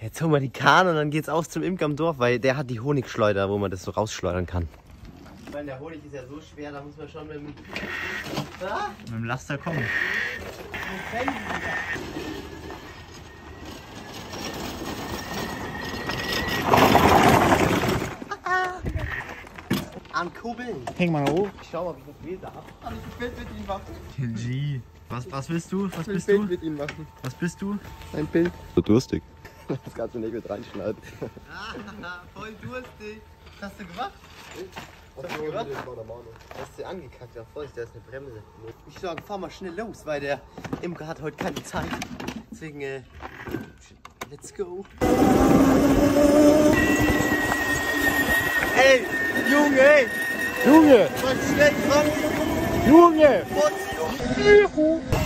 Jetzt holen wir die Kahn und dann geht's aus zum Imker am Dorf, weil der hat die Honigschleuder, wo man das so rausschleudern kann. Ich meine, der Honig ist ja so schwer, da muss man schon mit dem... Ah, Mit dem Laster kommen. ankurbeln. Häng mal hoch. Ich schau mal, ob ich das wählen darf. Kann ich ein Bild mit ihm machen? G. Was, was willst du? Was Ich will ein bist Bild du? mit ihm machen. Was bist du? Ein Bild. So durstig. Das kannst du nicht mit reinschneiden. Ah, voll durstig. Was hast du gemacht? Was hast du gemacht? Hast du angekackt? Ja, Vorsicht, da ist eine Bremse. Ich sage, fahr mal schnell los, weil der Imker hat heute keine Zeit. Deswegen, äh, let's go. Ey, Junge, ey, Junge! mal schnell dran. Junge! Junge.